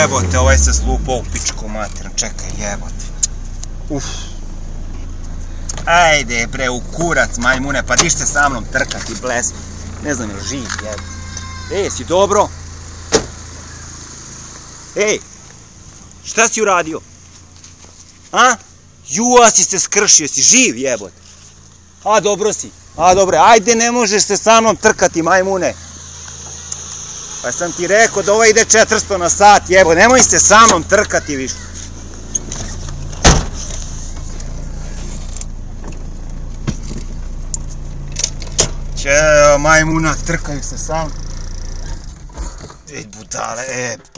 jebote, ovaj se slupao u pičku materinu, čekaj, jebote. Uf. Ajde bre, u kurac majmune, pa dište sa mnom trkati, bles. Ne znam, jel živ, jebote. Ej, si dobro? Ej, šta si uradio? A? Jua si se skršio, si živ jebote. A dobro si, a dobro, ajde ne možeš se sa mnom trkati majmune. Pa sam ti rekao da ovo ide 400 na sat jebo, nemoj se sa mnom trkati više. Ćeo majmuna, trkaju se sa mnom. Ej budale, e, po...